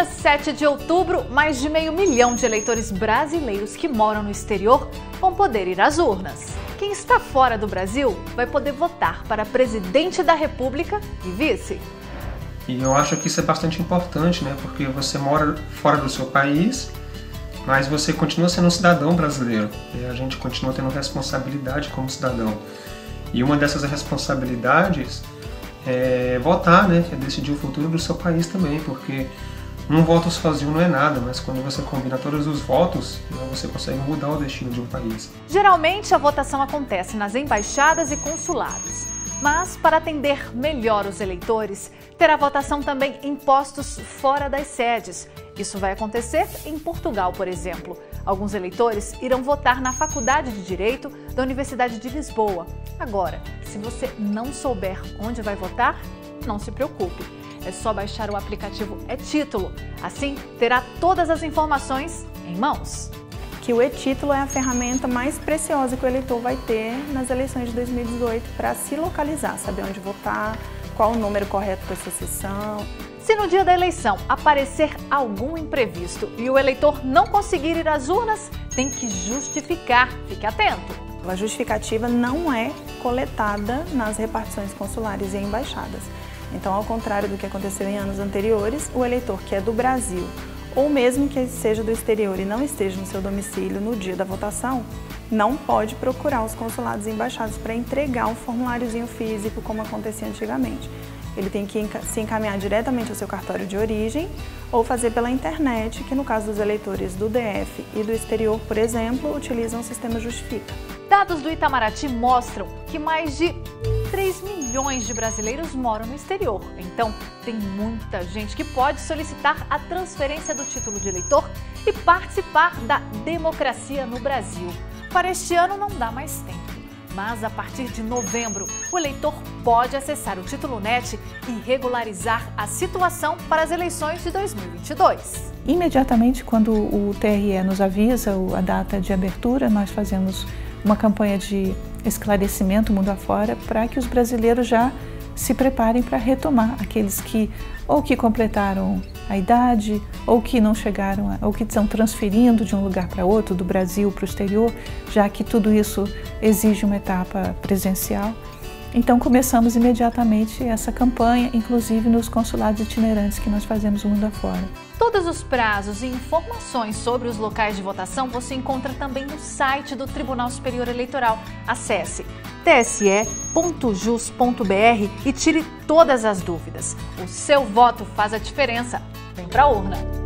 dia 7 de outubro, mais de meio milhão de eleitores brasileiros que moram no exterior vão poder ir às urnas. Quem está fora do Brasil vai poder votar para presidente da República e vice. E eu acho que isso é bastante importante, né? Porque você mora fora do seu país, mas você continua sendo um cidadão brasileiro. E a gente continua tendo responsabilidade como cidadão. E uma dessas responsabilidades é votar, né? É decidir o futuro do seu país também, porque um voto sozinho não é nada, mas quando você combina todos os votos, né, você consegue mudar o destino de um país. Geralmente a votação acontece nas embaixadas e consulados. Mas, para atender melhor os eleitores, terá votação também em postos fora das sedes. Isso vai acontecer em Portugal, por exemplo. Alguns eleitores irão votar na Faculdade de Direito da Universidade de Lisboa. Agora, se você não souber onde vai votar, não se preocupe. É só baixar o aplicativo É Título. Assim, terá todas as informações em mãos que o e-título é a ferramenta mais preciosa que o eleitor vai ter nas eleições de 2018 para se localizar, saber onde votar, qual o número correto para essa sessão. Se no dia da eleição aparecer algum imprevisto e o eleitor não conseguir ir às urnas, tem que justificar. Fique atento. A justificativa não é coletada nas repartições consulares e embaixadas. Então, ao contrário do que aconteceu em anos anteriores, o eleitor que é do Brasil ou mesmo que seja do exterior e não esteja no seu domicílio no dia da votação, não pode procurar os consulados e embaixadas para entregar um formuláriozinho físico como acontecia antigamente. Ele tem que se encaminhar diretamente ao seu cartório de origem ou fazer pela internet, que no caso dos eleitores do DF e do exterior, por exemplo, utilizam o sistema Justifica. Dados do Itamaraty mostram que mais de 3 milhões de brasileiros moram no exterior. Então, tem muita gente que pode solicitar a transferência do título de eleitor e participar da democracia no Brasil. Para este ano não dá mais tempo. Mas a partir de novembro, o eleitor pode acessar o Título Net e regularizar a situação para as eleições de 2022. Imediatamente, quando o TRE nos avisa a data de abertura, nós fazemos uma campanha de esclarecimento mundo afora para que os brasileiros já se preparem para retomar aqueles que ou que completaram a idade ou que não chegaram a, ou que estão transferindo de um lugar para outro, do Brasil para o exterior, já que tudo isso exige uma etapa presencial. Então começamos imediatamente essa campanha, inclusive nos consulados itinerantes que nós fazemos mundo afora. Todos os prazos e informações sobre os locais de votação você encontra também no site do Tribunal Superior Eleitoral. Acesse tse.jus.br e tire todas as dúvidas. O seu voto faz a diferença. Vem pra urna!